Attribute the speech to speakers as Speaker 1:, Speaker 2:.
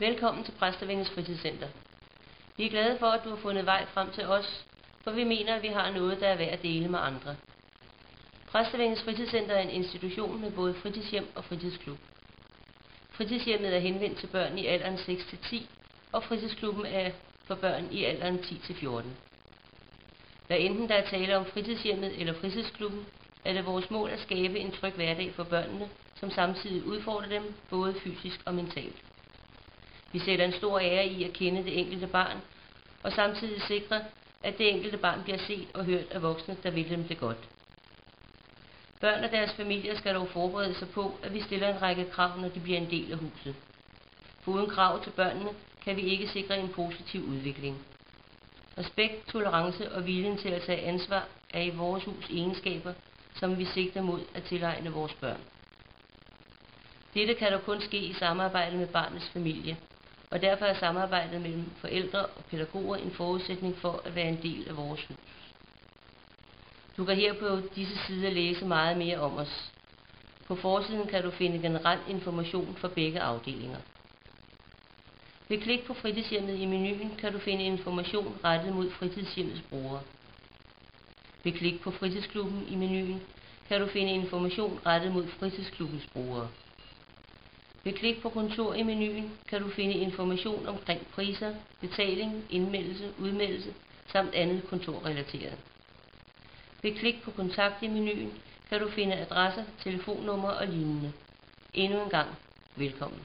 Speaker 1: Velkommen til Præstevingens Fritidscenter. Vi er glade for, at du har fundet vej frem til os, for vi mener, at vi har noget, der er værd at dele med andre. Præstevingens Fritidscenter er en institution med både fritidshjem og fritidsklub. Fritidshjemmet er henvendt til børn i alderen 6-10, og fritidsklubben er for børn i alderen 10-14. Hvad enten der er tale om fritidshjemmet eller fritidsklubben, er det vores mål at skabe en tryg hverdag for børnene, som samtidig udfordrer dem både fysisk og mentalt. Vi sætter en stor ære i at kende det enkelte barn, og samtidig sikre, at det enkelte barn bliver set og hørt af voksne, der vil dem det godt. Børn og deres familier skal dog forberede sig på, at vi stiller en række krav, når de bliver en del af huset. For uden krav til børnene kan vi ikke sikre en positiv udvikling. Respekt, tolerance og viljen til at tage ansvar er i vores hus egenskaber, som vi sigter mod at tilegne vores børn. Dette kan dog kun ske i samarbejde med barnets familie, og derfor er samarbejdet mellem forældre og pædagoger en forudsætning for at være en del af vores hus. Du kan her på disse sider læse meget mere om os. På forsiden kan du finde generel information for begge afdelinger. Ved klik på fritidshjemmet i menuen kan du finde information rettet mod fritidshjemmets brugere. Ved klik på fritidsklubben i menuen kan du finde information rettet mod fritidsklubbens brugere. Ved klik på kontor i menuen kan du finde information omkring priser, betaling, indmeldelse, udmeldelse samt andet kontorrelateret. Ved klik på kontakt i menuen kan du finde adresser, telefonnumre og lignende. Endnu en gang, velkommen.